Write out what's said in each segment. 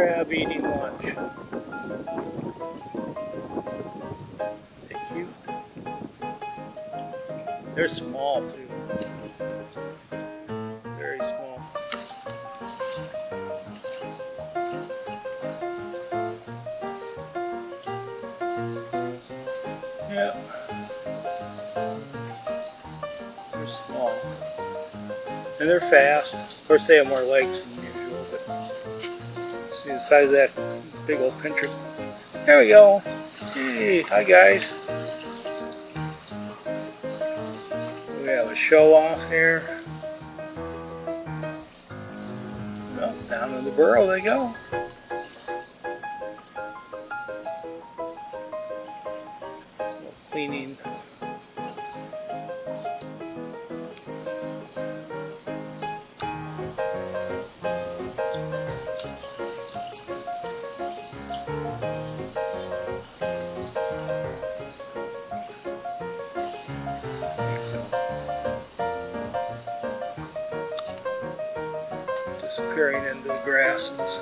crab eating lunch. They're small too. Very small. Yeah. They're small. And they're fast. Of course, they have more legs see the size of that big old pincher. There we go. Hey, hi guys. We have a show off here. Oh, down in the burrow they go. Cleaning. Disappearing into the grasses.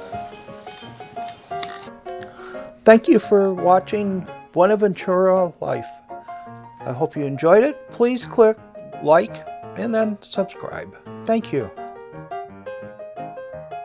Thank you for watching Buena Ventura Life. I hope you enjoyed it. Please click like and then subscribe. Thank you.